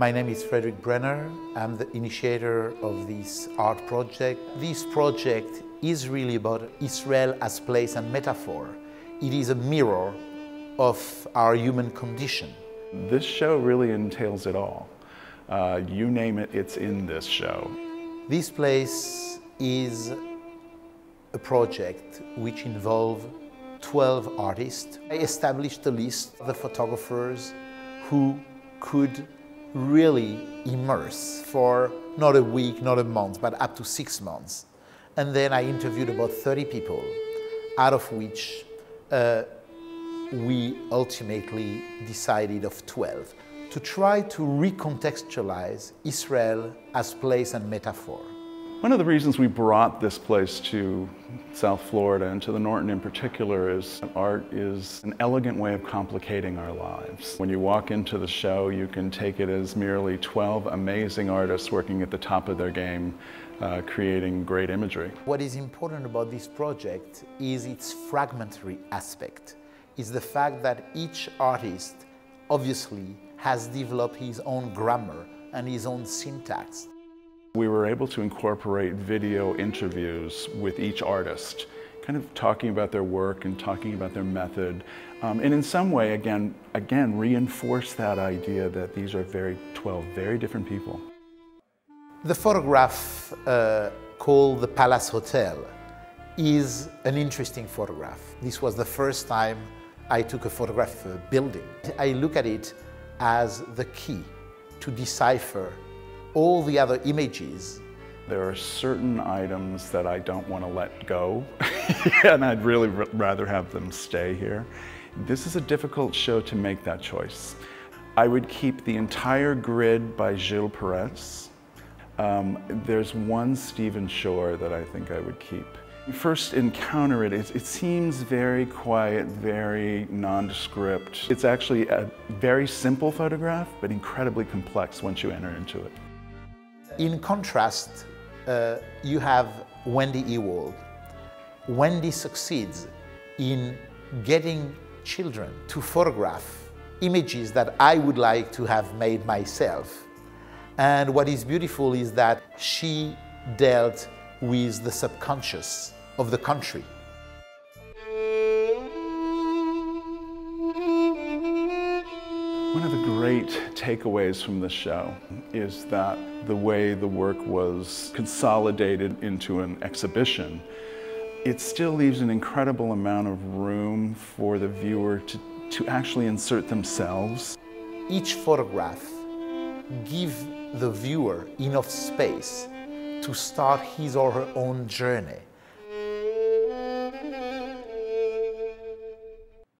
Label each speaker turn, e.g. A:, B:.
A: My name is Frédéric Brenner. I'm the initiator of this art project. This project is really about Israel as place and metaphor. It is a mirror of our human condition.
B: This show really entails it all. Uh, you name it, it's in this show.
A: This place is a project which involves 12 artists. I established a list of the photographers who could really immerse for not a week, not a month, but up to six months. And then I interviewed about 30 people, out of which uh, we ultimately decided of 12 to try to recontextualize Israel as place and metaphor.
B: One of the reasons we brought this place to South Florida and to the Norton in particular is art is an elegant way of complicating our lives. When you walk into the show, you can take it as merely 12 amazing artists working at the top of their game, uh, creating great imagery.
A: What is important about this project is its fragmentary aspect, is the fact that each artist obviously has developed his own grammar and his own syntax.
B: We were able to incorporate video interviews with each artist, kind of talking about their work and talking about their method, um, and in some way, again, again, reinforce that idea that these are very 12 very different people.
A: The photograph uh, called the Palace Hotel is an interesting photograph. This was the first time I took a photograph of a building. I look at it as the key to decipher all the other images.
B: There are certain items that I don't want to let go, and I'd really rather have them stay here. This is a difficult show to make that choice. I would keep the entire grid by Gilles Peress. Um, there's one Stephen Shore that I think I would keep. You first encounter it, it, it seems very quiet, very nondescript. It's actually a very simple photograph, but incredibly complex once you enter into it.
A: In contrast, uh, you have Wendy Ewald. Wendy succeeds in getting children to photograph images that I would like to have made myself. And what is beautiful is that she dealt with the subconscious of the country.
B: One of the great takeaways from the show is that the way the work was consolidated into an exhibition, it still leaves an incredible amount of room for the viewer to, to actually insert themselves.
A: Each photograph gives the viewer enough space to start his or her own journey.